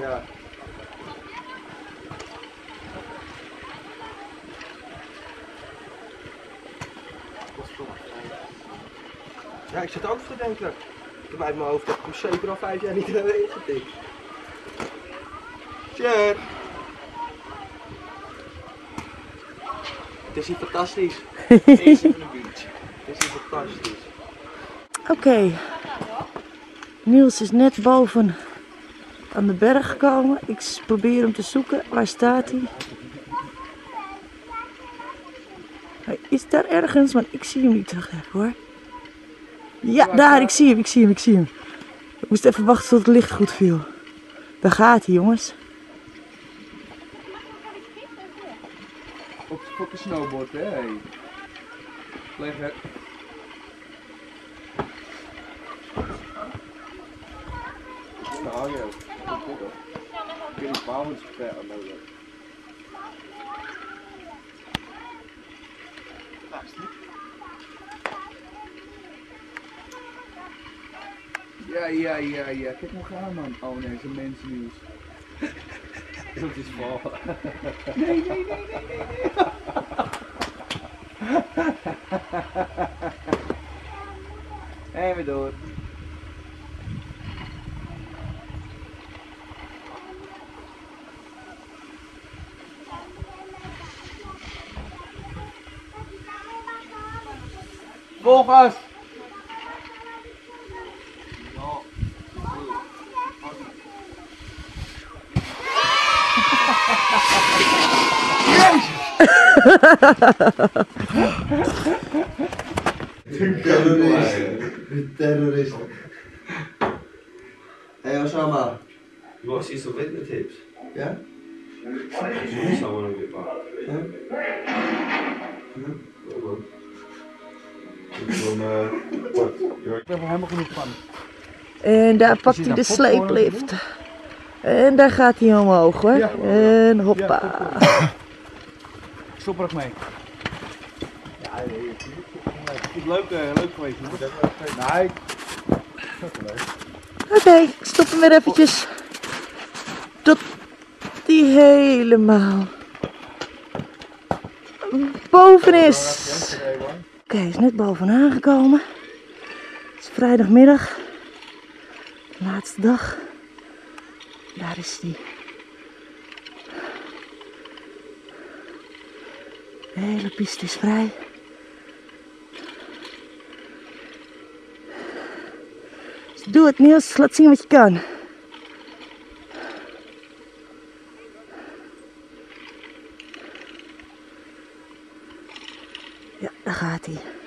Ja. Ik zit ook te denken. Ik heb uit mijn hoofd dat ik zeker al vijf jaar niet heb ingetikt. Tjur. Het is hier fantastisch. Oké. Niels is net boven aan de berg gekomen. Ik probeer hem te zoeken. Waar staat hij? Hij is daar ergens, maar ik zie hem niet terug hoor. Ja, daar, ik zie hem, ik zie hem, ik zie hem. Ik moest even wachten tot het licht goed viel. Daar gaat hij, jongens. Op de fucking snowboard, hè? Nou, niet waarom het zo ver aan nodig. Ja, ja, ja, ja. Kijk nog aan, man. Oh nee, zo'n mensennieuws. Dat is vallen. En weer door. Volgas! Terroristen. Terroristen. Hé hey Osama. Was iets op met tips? Ja? Dat zou wel een keer pakken. Ja? Ik heb er helemaal genoeg van. En daar pakt hij de sleeplift. En daar gaat hij omhoog hoor. En hoppa. Stop er ook mee. Ja, nee, het is leuk, eh, leuk geweest. hoor. Nee, Oké, ik stop hem weer eventjes. Tot die helemaal boven is. Oké, hij is net bovenaan gekomen. Het is vrijdagmiddag. De laatste dag. Daar is hij. De hele piste is vrij. Dus doe het Niels, laat zien wat je kan. Ja, daar gaat hij.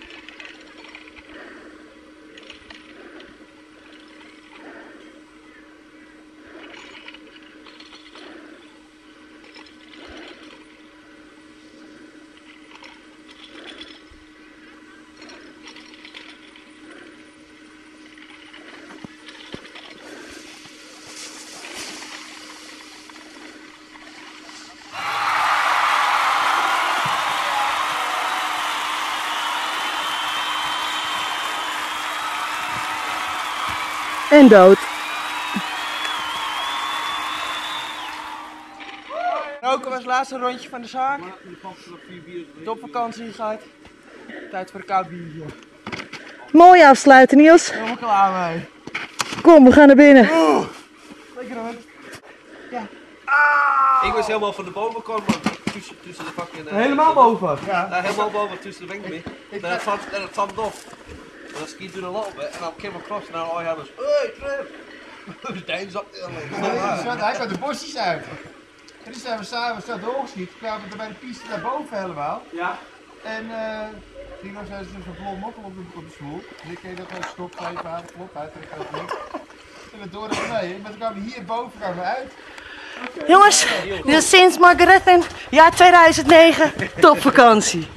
En dood. Roken was het laatste rondje van de zaak. Topvakantie gaat. Tijd voor een koud biertje. Mooi afsluiten Niels. Helemaal klaar mee. Kom, we gaan naar binnen. Lekker hoor. Ik was helemaal van de bovenkant, man. Tussen, tussen de eh, Helemaal boven. Ja. Ja, helemaal boven, tussen de wenken mee. Dan het zand, dan het zand af. En dan ski je door de lopen en dan came across en dan al je hebben hey, Trev! Dus Dijn zat Hij kwam de bosjes uit. En toen zijn we samen zo doorgeschiet. Toen kwamen we bij de piste naar boven helemaal. Ja. En eh Tino zei ze dus een blond mokkel op de, op de stoel. Dus ik keek dat gewoon stop, geven aan, klopt, hij trekt ook niks. En we door naar beneden. Maar toen kwamen we hier boven kwamen we uit. Jongens, dit is sinds Margarethen, jaar 2009, topvakantie.